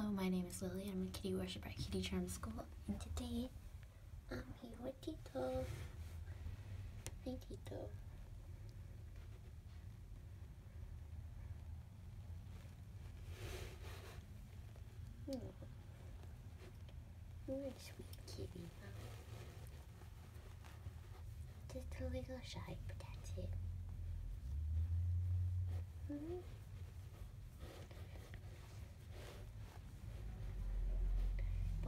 Hello, my name is Lily. I'm a kitty worshiper at Kitty Charm School, and today I'm here with Tito. Hi, Tito. You're a sweet kitty? Just a little shy, but that's it.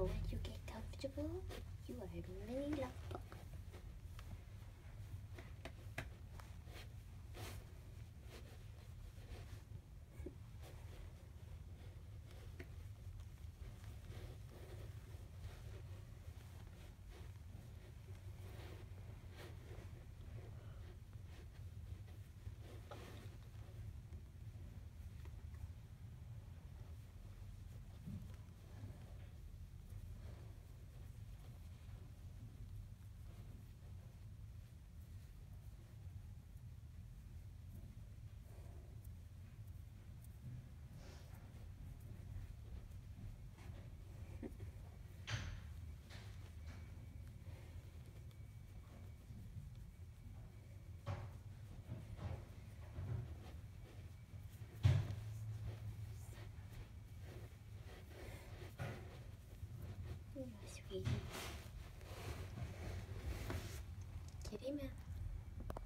But when you get comfortable, you are really lovable.